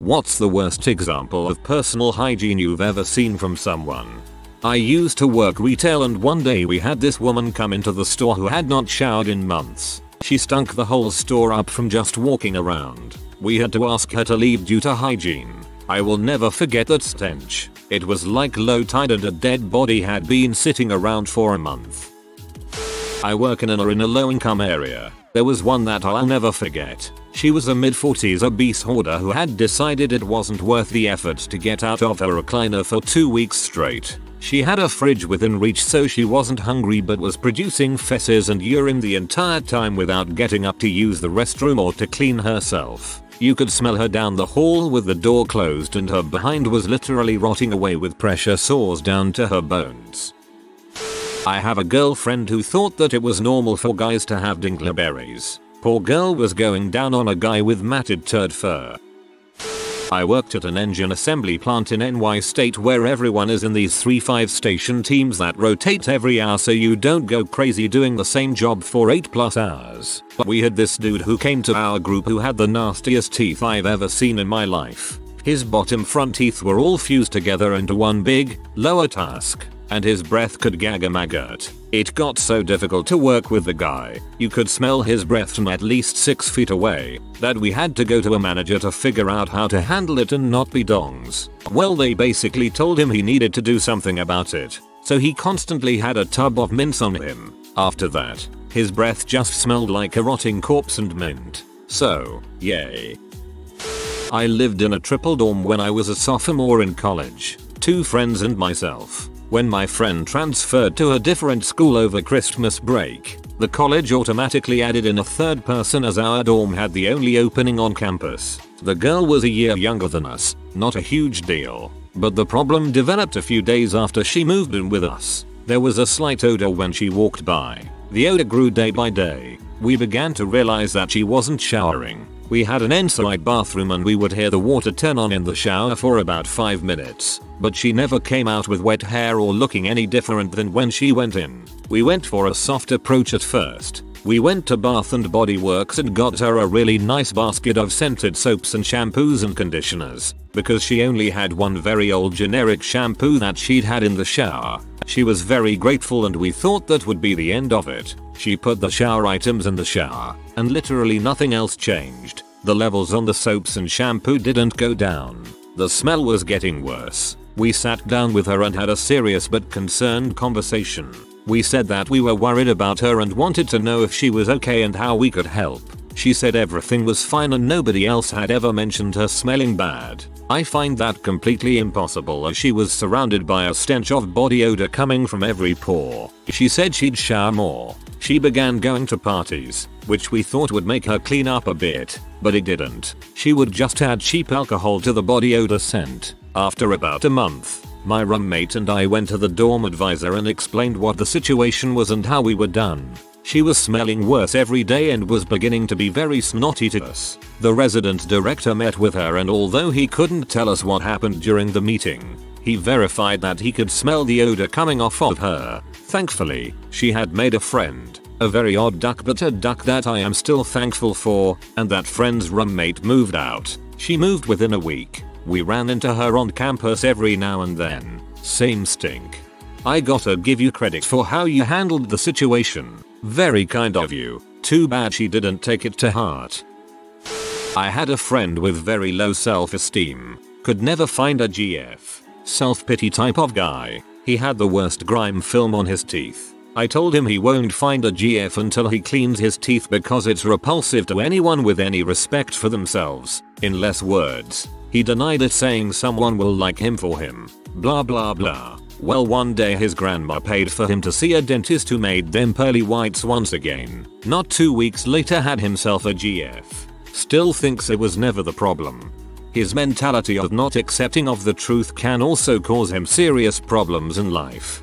What's the worst example of personal hygiene you've ever seen from someone? I used to work retail and one day we had this woman come into the store who had not showered in months. She stunk the whole store up from just walking around. We had to ask her to leave due to hygiene. I will never forget that stench. It was like low tide and a dead body had been sitting around for a month. I work in an in a low income area. There was one that I'll never forget. She was a mid 40s obese hoarder who had decided it wasn't worth the effort to get out of her recliner for two weeks straight. She had a fridge within reach so she wasn't hungry but was producing feces and urine the entire time without getting up to use the restroom or to clean herself. You could smell her down the hall with the door closed and her behind was literally rotting away with pressure sores down to her bones. I have a girlfriend who thought that it was normal for guys to have dingleberries. Poor girl was going down on a guy with matted turd fur. I worked at an engine assembly plant in NY state where everyone is in these 3-5 station teams that rotate every hour so you don't go crazy doing the same job for 8 plus hours. But we had this dude who came to our group who had the nastiest teeth I've ever seen in my life. His bottom front teeth were all fused together into one big, lower tusk and his breath could gag a maggot. It got so difficult to work with the guy, you could smell his breath from at least 6 feet away, that we had to go to a manager to figure out how to handle it and not be dongs. Well they basically told him he needed to do something about it, so he constantly had a tub of mints on him. After that, his breath just smelled like a rotting corpse and mint. So, yay. I lived in a triple dorm when I was a sophomore in college. Two friends and myself. When my friend transferred to a different school over Christmas break, the college automatically added in a third person as our dorm had the only opening on campus. The girl was a year younger than us, not a huge deal. But the problem developed a few days after she moved in with us. There was a slight odor when she walked by. The odor grew day by day. We began to realize that she wasn't showering. We had an inside bathroom and we would hear the water turn on in the shower for about 5 minutes, but she never came out with wet hair or looking any different than when she went in. We went for a soft approach at first. We went to Bath and Body Works and got her a really nice basket of scented soaps and shampoos and conditioners, because she only had one very old generic shampoo that she'd had in the shower. She was very grateful and we thought that would be the end of it. She put the shower items in the shower, and literally nothing else changed. The levels on the soaps and shampoo didn't go down. The smell was getting worse. We sat down with her and had a serious but concerned conversation. We said that we were worried about her and wanted to know if she was okay and how we could help. She said everything was fine and nobody else had ever mentioned her smelling bad. I find that completely impossible as she was surrounded by a stench of body odor coming from every pore. She said she'd shower more, she began going to parties, which we thought would make her clean up a bit, but it didn't. She would just add cheap alcohol to the body odor scent. After about a month, my roommate and I went to the dorm advisor and explained what the situation was and how we were done. She was smelling worse every day and was beginning to be very snotty to us. The resident director met with her and although he couldn't tell us what happened during the meeting, he verified that he could smell the odor coming off of her. Thankfully, she had made a friend, a very odd duck but a duck that I am still thankful for, and that friend's roommate moved out. She moved within a week. We ran into her on campus every now and then. Same stink. I gotta give you credit for how you handled the situation. Very kind of you. Too bad she didn't take it to heart. I had a friend with very low self-esteem. Could never find a GF. Self-pity type of guy. He had the worst grime film on his teeth. I told him he won't find a GF until he cleans his teeth because it's repulsive to anyone with any respect for themselves. In less words, he denied it saying someone will like him for him. Blah blah blah. Well one day his grandma paid for him to see a dentist who made them pearly whites once again. Not two weeks later had himself a GF. Still thinks it was never the problem. His mentality of not accepting of the truth can also cause him serious problems in life.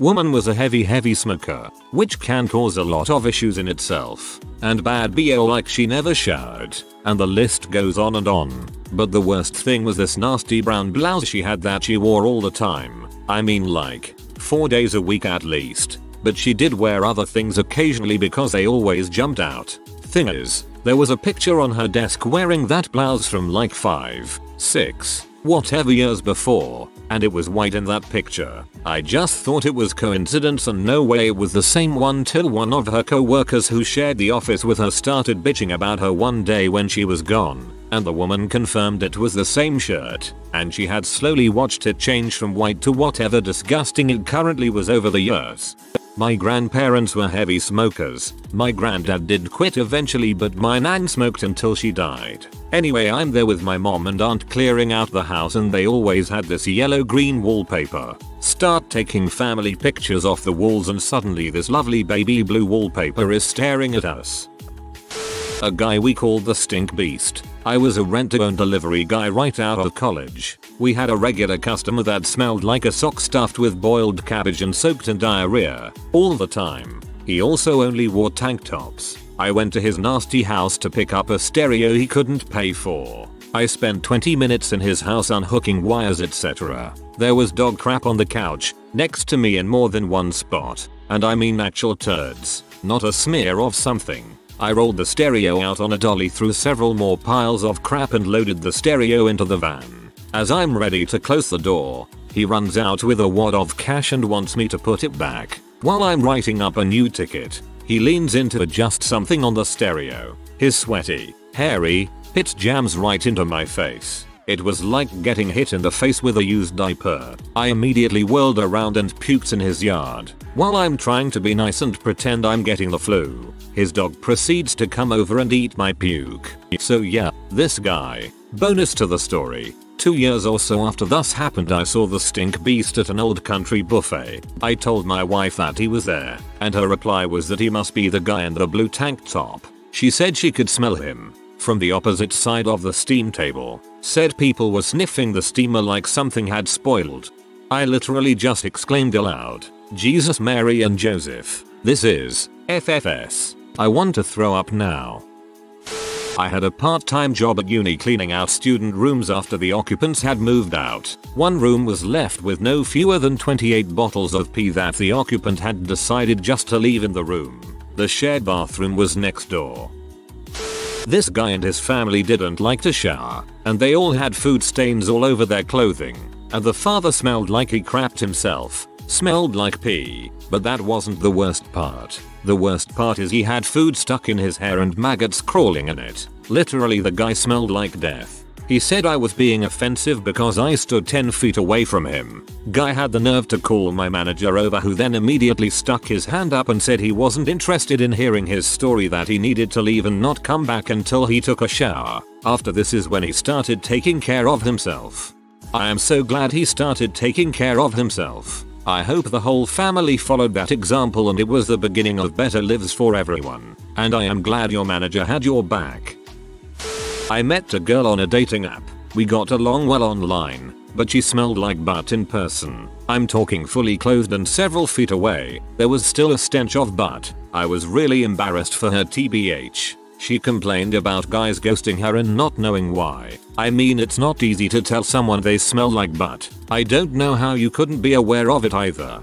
Woman was a heavy heavy smoker, which can cause a lot of issues in itself. And bad BO like she never showered. And the list goes on and on. But the worst thing was this nasty brown blouse she had that she wore all the time. I mean like, 4 days a week at least. But she did wear other things occasionally because they always jumped out. Thing is, There was a picture on her desk wearing that blouse from like 5, 6, whatever years before, and it was white in that picture. I just thought it was coincidence and no way it was the same one till one of her co-workers who shared the office with her started bitching about her one day when she was gone, and the woman confirmed it was the same shirt, and she had slowly watched it change from white to whatever disgusting it currently was over the years. My grandparents were heavy smokers. My granddad did quit eventually but my nan smoked until she died. Anyway I'm there with my mom and aunt clearing out the house and they always had this yellow green wallpaper. Start taking family pictures off the walls and suddenly this lovely baby blue wallpaper is staring at us. A guy we called the stink beast. I was a rent-to-own delivery guy right out of college. We had a regular customer that smelled like a sock stuffed with boiled cabbage and soaked in diarrhea all the time. He also only wore tank tops. I went to his nasty house to pick up a stereo he couldn't pay for. I spent 20 minutes in his house unhooking wires etc. There was dog crap on the couch, next to me in more than one spot. And I mean actual turds, not a smear of something. I rolled the stereo out on a dolly through several more piles of crap and loaded the stereo into the van. As I'm ready to close the door, he runs out with a wad of cash and wants me to put it back. While I'm writing up a new ticket, he leans in to adjust something on the stereo. His sweaty, hairy, pit jams right into my face. It was like getting hit in the face with a used diaper. I immediately whirled around and puked in his yard. While I'm trying to be nice and pretend I'm getting the flu, his dog proceeds to come over and eat my puke. So yeah, this guy. Bonus to the story. Two years or so after this happened I saw the stink beast at an old country buffet. I told my wife that he was there, and her reply was that he must be the guy in the blue tank top. She said she could smell him from the opposite side of the steam table. Said people were sniffing the steamer like something had spoiled. I literally just exclaimed aloud, Jesus Mary and Joseph, this is FFS. I want to throw up now. I had a part-time job at uni cleaning out student rooms after the occupants had moved out. One room was left with no fewer than 28 bottles of pee that the occupant had decided just to leave in the room. The shared bathroom was next door. This guy and his family didn't like to shower, and they all had food stains all over their clothing, and the father smelled like he crapped himself, smelled like pee, but that wasn't the worst part. The worst part is he had food stuck in his hair and maggots crawling in it. Literally the guy smelled like death. He said I was being offensive because I stood 10 feet away from him. Guy had the nerve to call my manager over who then immediately stuck his hand up and said he wasn't interested in hearing his story that he needed to leave and not come back until he took a shower. After this is when he started taking care of himself. I am so glad he started taking care of himself. I hope the whole family followed that example and it was the beginning of better lives for everyone. And I am glad your manager had your back. I met a girl on a dating app. We got along well online, but she smelled like butt in person. I'm talking fully clothed and several feet away. There was still a stench of butt. I was really embarrassed for her tbh. She complained about guys ghosting her and not knowing why. I mean it's not easy to tell someone they smell like butt. I don't know how you couldn't be aware of it either.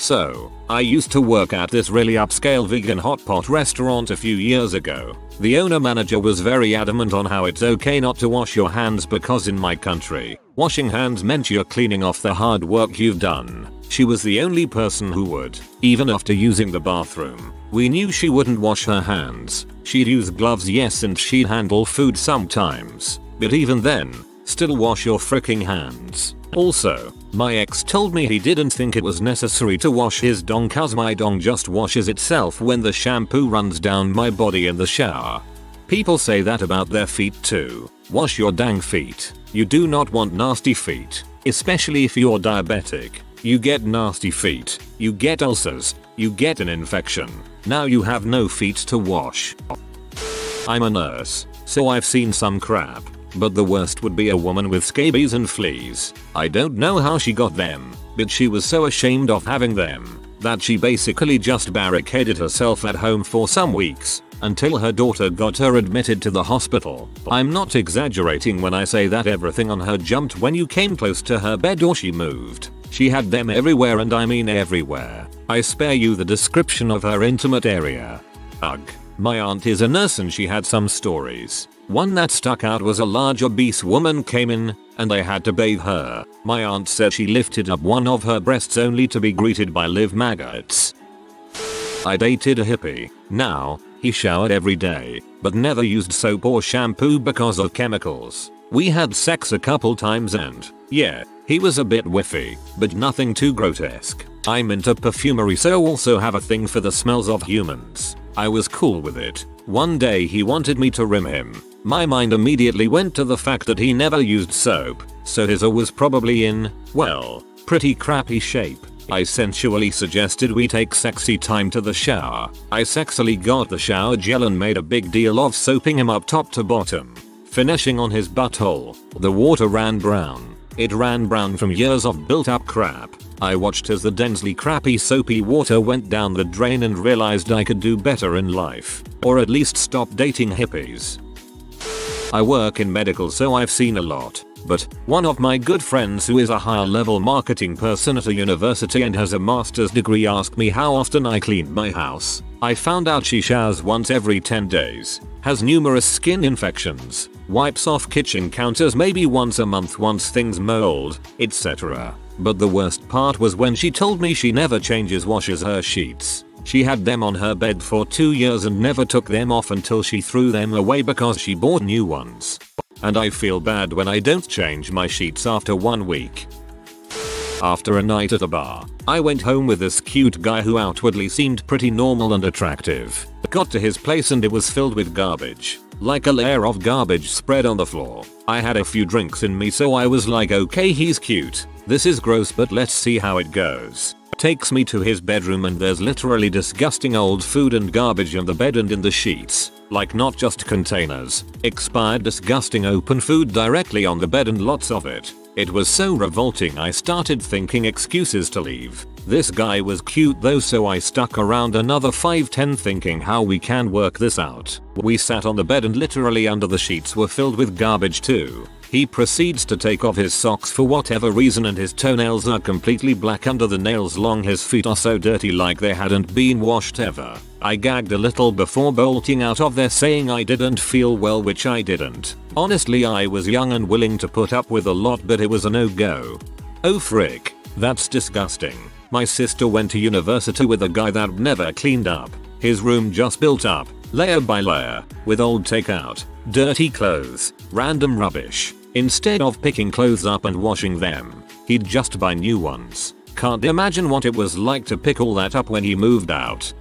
So, I used to work at this really upscale vegan hot pot restaurant a few years ago. The owner manager was very adamant on how it's okay not to wash your hands because in my country, washing hands meant you're cleaning off the hard work you've done. She was the only person who would, even after using the bathroom. We knew she wouldn't wash her hands. She'd use gloves yes and she'd handle food sometimes. But even then, still wash your freaking hands. Also, my ex told me he didn't think it was necessary to wash his dong cause my dong just washes itself when the shampoo runs down my body in the shower. People say that about their feet too. Wash your dang feet. You do not want nasty feet. Especially if you're diabetic. You get nasty feet. You get ulcers. You get an infection. Now you have no feet to wash. I'm a nurse, so I've seen some crap. But the worst would be a woman with scabies and fleas. I don't know how she got them, but she was so ashamed of having them that she basically just barricaded herself at home for some weeks until her daughter got her admitted to the hospital. I'm not exaggerating when I say that everything on her jumped when you came close to her bed or she moved. She had them everywhere and I mean everywhere. I spare you the description of her intimate area. Ugh. My aunt is a nurse and she had some stories. One that stuck out was a large obese woman came in and they had to bathe her. My aunt said she lifted up one of her breasts only to be greeted by live maggots. I dated a hippie. Now, he showered every day, but never used soap or shampoo because of chemicals. We had sex a couple times and, yeah, he was a bit whiffy, but nothing too grotesque. I'm into perfumery so also have a thing for the smells of humans. I was cool with it. One day he wanted me to rim him. My mind immediately went to the fact that he never used soap, so his O was probably in, well, pretty crappy shape. I sensually suggested we take sexy time to the shower. I sexily got the shower gel and made a big deal of soaping him up top to bottom. Finishing on his butthole, the water ran brown. It ran brown from years of built up crap. I watched as the densely crappy soapy water went down the drain and realized I could do better in life. Or at least stop dating hippies. I work in medical so I've seen a lot. But one of my good friends who is a higher level marketing person at a university and has a master's degree asked me how often I clean my house. I found out she showers once every 10 days, has numerous skin infections, wipes off kitchen counters maybe once a month once things mold, etc. But the worst part was when she told me she never changes washes her sheets. She had them on her bed for 2 years and never took them off until she threw them away because she bought new ones and I feel bad when I don't change my sheets after one week. After a night at a bar, I went home with this cute guy who outwardly seemed pretty normal and attractive. Got to his place and it was filled with garbage. Like a layer of garbage spread on the floor. I had a few drinks in me so I was like okay he's cute. This is gross but let's see how it goes takes me to his bedroom and there's literally disgusting old food and garbage on the bed and in the sheets. Like not just containers, expired disgusting open food directly on the bed and lots of it. It was so revolting I started thinking excuses to leave. This guy was cute though so I stuck around another 5-10 thinking how we can work this out. We sat on the bed and literally under the sheets were filled with garbage too. He proceeds to take off his socks for whatever reason and his toenails are completely black under the nails long his feet are so dirty like they hadn't been washed ever. I gagged a little before bolting out of there saying I didn't feel well which I didn't. Honestly I was young and willing to put up with a lot but it was a no go. Oh frick, that's disgusting. My sister went to university with a guy that never cleaned up. His room just built up, layer by layer, with old takeout, dirty clothes, random rubbish, Instead of picking clothes up and washing them, he'd just buy new ones. Can't imagine what it was like to pick all that up when he moved out.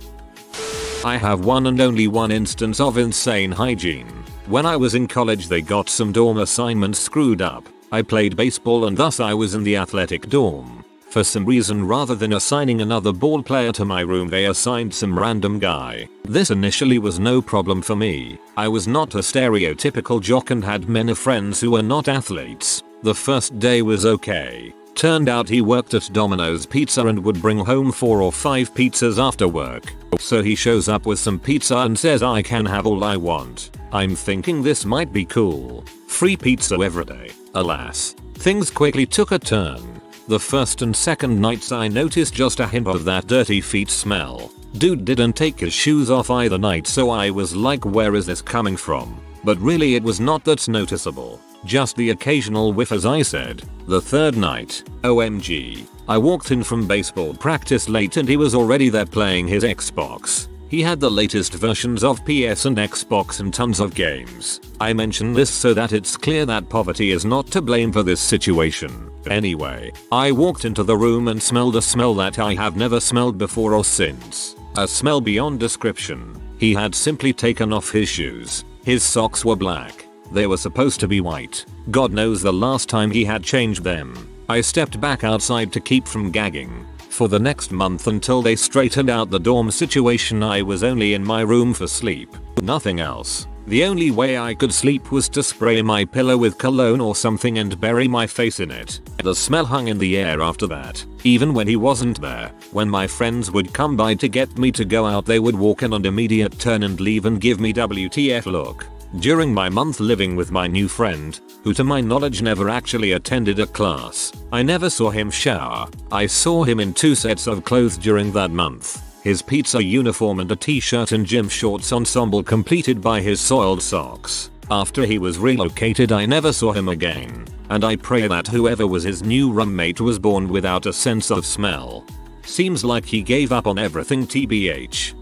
I have one and only one instance of insane hygiene. When I was in college they got some dorm assignments screwed up. I played baseball and thus I was in the athletic dorm. For some reason rather than assigning another ball player to my room they assigned some random guy. This initially was no problem for me. I was not a stereotypical jock and had many friends who were not athletes. The first day was okay. Turned out he worked at Domino's Pizza and would bring home 4 or 5 pizzas after work. So he shows up with some pizza and says I can have all I want. I'm thinking this might be cool. Free pizza every day. Alas, things quickly took a turn. The first and second nights I noticed just a hint of that dirty feet smell. Dude didn't take his shoes off either night so I was like where is this coming from? But really it was not that noticeable. Just the occasional whiff as I said. The third night, OMG. I walked in from baseball practice late and he was already there playing his Xbox. He had the latest versions of PS and Xbox and tons of games. I mention this so that it's clear that poverty is not to blame for this situation. Anyway, I walked into the room and smelled a smell that I have never smelled before or since. A smell beyond description. He had simply taken off his shoes. His socks were black. They were supposed to be white. God knows the last time he had changed them. I stepped back outside to keep from gagging. For the next month until they straightened out the dorm situation I was only in my room for sleep. Nothing else. The only way I could sleep was to spray my pillow with cologne or something and bury my face in it. The smell hung in the air after that. Even when he wasn't there. When my friends would come by to get me to go out they would walk in and immediate turn and leave and give me WTF look. During my month living with my new friend, who to my knowledge never actually attended a class, I never saw him shower. I saw him in two sets of clothes during that month. His pizza uniform and a t-shirt and gym shorts ensemble completed by his soiled socks. After he was relocated I never saw him again, and I pray that whoever was his new roommate was born without a sense of smell. Seems like he gave up on everything tbh.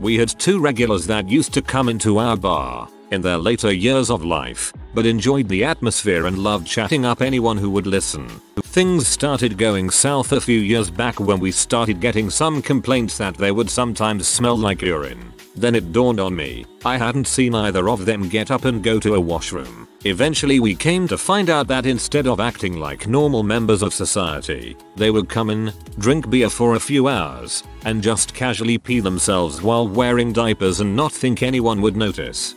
We had two regulars that used to come into our bar in their later years of life, but enjoyed the atmosphere and loved chatting up anyone who would listen. Things started going south a few years back when we started getting some complaints that they would sometimes smell like urine. Then it dawned on me, I hadn't seen either of them get up and go to a washroom. Eventually we came to find out that instead of acting like normal members of society, they would come in, drink beer for a few hours, and just casually pee themselves while wearing diapers and not think anyone would notice.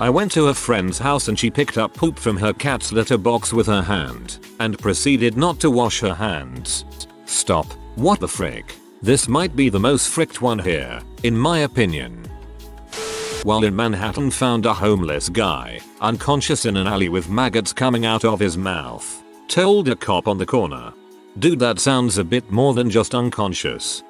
I went to a friend's house and she picked up poop from her cat's litter box with her hand, and proceeded not to wash her hands. Stop, what the frick? This might be the most fricked one here, in my opinion. While in Manhattan found a homeless guy, unconscious in an alley with maggots coming out of his mouth. Told a cop on the corner. Dude that sounds a bit more than just unconscious.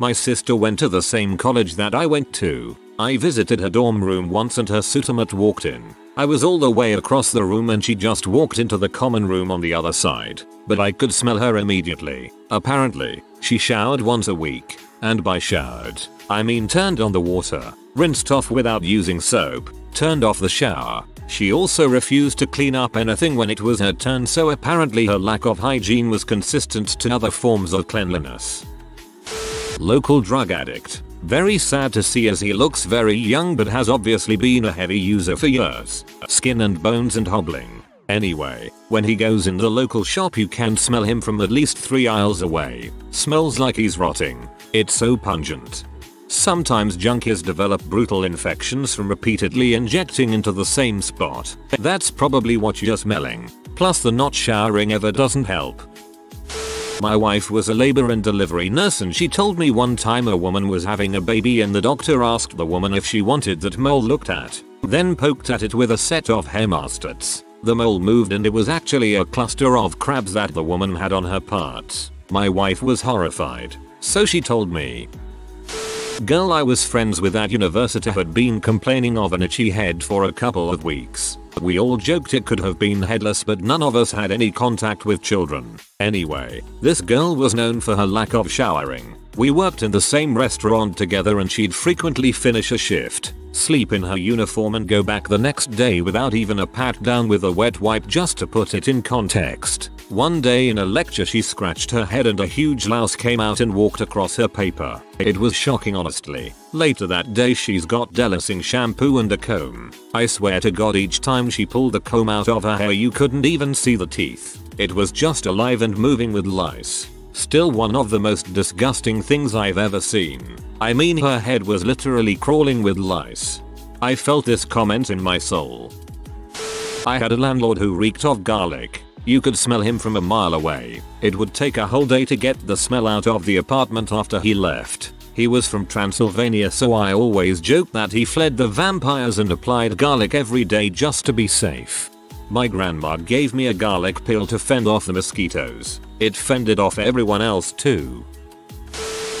My sister went to the same college that I went to. I visited her dorm room once and her suitemate walked in. I was all the way across the room and she just walked into the common room on the other side, but I could smell her immediately. Apparently, she showered once a week, and by showered, I mean turned on the water, rinsed off without using soap, turned off the shower. She also refused to clean up anything when it was her turn so apparently her lack of hygiene was consistent to other forms of cleanliness. Local drug addict. Very sad to see as he looks very young but has obviously been a heavy user for years. Skin and bones and hobbling. Anyway, when he goes in the local shop you can smell him from at least 3 aisles away. Smells like he's rotting. It's so pungent. Sometimes junkies develop brutal infections from repeatedly injecting into the same spot. That's probably what you're smelling. Plus the not showering ever doesn't help. My wife was a labor and delivery nurse and she told me one time a woman was having a baby and the doctor asked the woman if she wanted that mole looked at. Then poked at it with a set of hemostats. The mole moved and it was actually a cluster of crabs that the woman had on her parts. My wife was horrified. So she told me. Girl I was friends with at university had been complaining of an itchy head for a couple of weeks. We all joked it could have been head lice but none of us had any contact with children. Anyway, this girl was known for her lack of showering. We worked in the same restaurant together and she'd frequently finish a shift, sleep in her uniform and go back the next day without even a pat down with a wet wipe just to put it in context. One day in a lecture she scratched her head and a huge louse came out and walked across her paper. It was shocking honestly. Later that day she's got delousing shampoo and a comb. I swear to god each time she pulled the comb out of her hair you couldn't even see the teeth. It was just alive and moving with lice. Still one of the most disgusting things I've ever seen. I mean her head was literally crawling with lice. I felt this comment in my soul. I had a landlord who reeked of garlic. You could smell him from a mile away. It would take a whole day to get the smell out of the apartment after he left. He was from Transylvania so I always joked that he fled the vampires and applied garlic every day just to be safe. My grandma gave me a garlic pill to fend off the mosquitoes. It fended off everyone else too.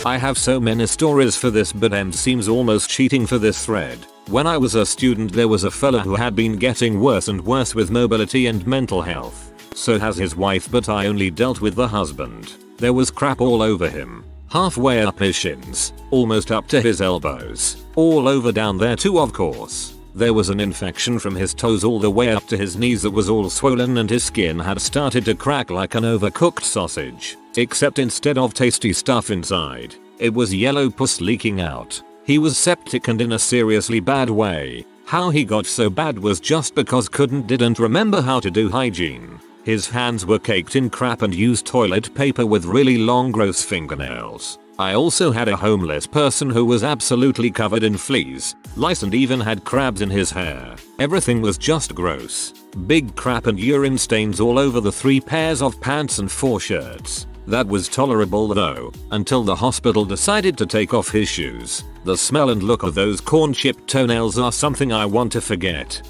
I have so many stories for this but M seems almost cheating for this thread. When I was a student there was a fella who had been getting worse and worse with mobility and mental health. So has his wife but I only dealt with the husband. There was crap all over him. Halfway up his shins, almost up to his elbows, all over down there too of course. There was an infection from his toes all the way up to his knees that was all swollen and his skin had started to crack like an overcooked sausage. Except instead of tasty stuff inside, it was yellow pus leaking out. He was septic and in a seriously bad way. How he got so bad was just because couldn't didn't remember how to do hygiene. His hands were caked in crap and used toilet paper with really long gross fingernails. I also had a homeless person who was absolutely covered in fleas, lice and even had crabs in his hair. Everything was just gross. Big crap and urine stains all over the three pairs of pants and four shirts. That was tolerable though, until the hospital decided to take off his shoes. The smell and look of those corn chip toenails are something I want to forget.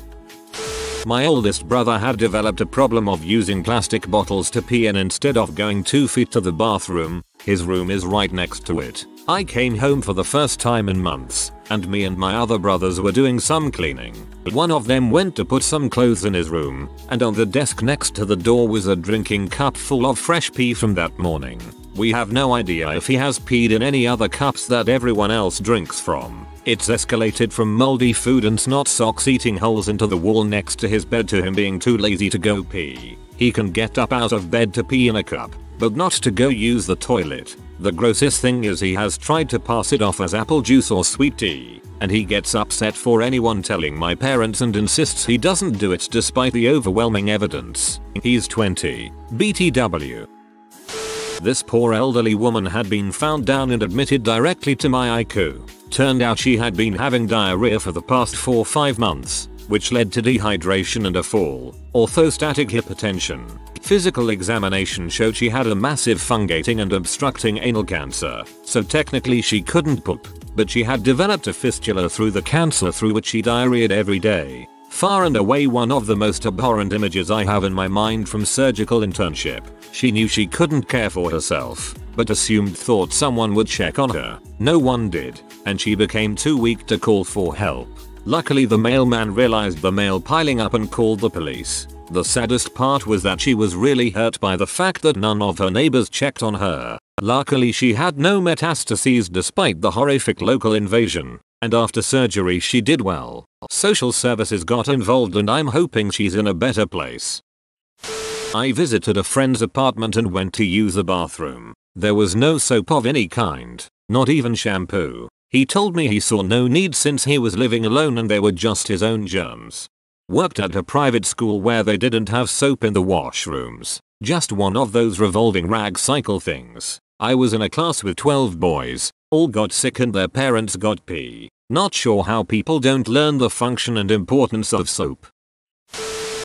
My oldest brother had developed a problem of using plastic bottles to pee in instead of going 2 feet to the bathroom. His room is right next to it. I came home for the first time in months, and me and my other brothers were doing some cleaning. One of them went to put some clothes in his room, and on the desk next to the door was a drinking cup full of fresh pee from that morning. We have no idea if he has peed in any other cups that everyone else drinks from. It's escalated from moldy food and snot socks eating holes into the wall next to his bed to him being too lazy to go pee. He can get up out of bed to pee in a cup, but not to go use the toilet. The grossest thing is he has tried to pass it off as apple juice or sweet tea, and he gets upset for anyone telling my parents and insists he doesn't do it despite the overwhelming evidence. He's 20. BTW. This poor elderly woman had been found down and admitted directly to my ICU. Turned out she had been having diarrhea for the past 4-5 months, which led to dehydration and a fall, orthostatic hypotension. Physical examination showed she had a massive fungating and obstructing anal cancer, so technically she couldn't poop, but she had developed a fistula through the cancer through which she diarrheaed every day. Far and away one of the most abhorrent images I have in my mind from surgical internship. She knew she couldn't care for herself, but assumed thought someone would check on her. No one did, and she became too weak to call for help. Luckily the mailman realized the mail piling up and called the police. The saddest part was that she was really hurt by the fact that none of her neighbors checked on her. Luckily she had no metastases despite the horrific local invasion, and after surgery she did well. Social services got involved and I'm hoping she's in a better place. I visited a friend's apartment and went to use the bathroom. There was no soap of any kind, not even shampoo. He told me he saw no need since he was living alone and they were just his own germs. Worked at a private school where they didn't have soap in the washrooms. Just one of those revolving rag cycle things. I was in a class with 12 boys, all got sick and their parents got pee. Not sure how people don't learn the function and importance of soap.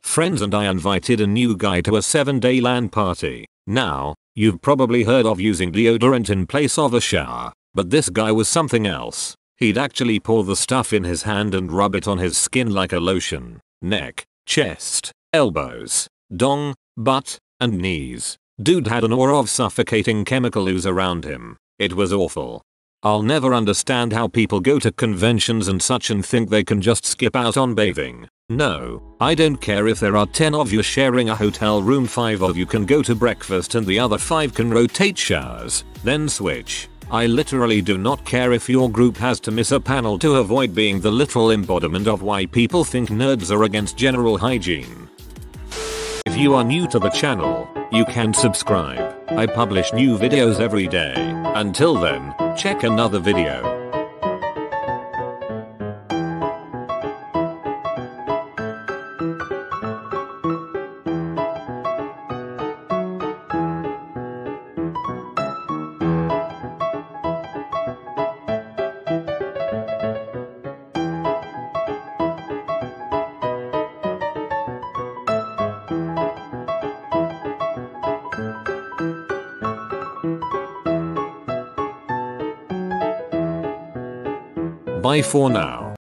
Friends and I invited a new guy to a 7 day LAN party. Now, you've probably heard of using deodorant in place of a shower. But this guy was something else. He'd actually pour the stuff in his hand and rub it on his skin like a lotion. Neck, chest, elbows, dong, butt, and knees. Dude had an aura of suffocating chemical ooze around him. It was awful. I'll never understand how people go to conventions and such and think they can just skip out on bathing. No, I don't care if there are 10 of you sharing a hotel room 5 of you can go to breakfast and the other 5 can rotate showers, then switch. I literally do not care if your group has to miss a panel to avoid being the literal embodiment of why people think nerds are against general hygiene. If you are new to the channel, you can subscribe. I publish new videos every day. Until then, check another video. Bye for now.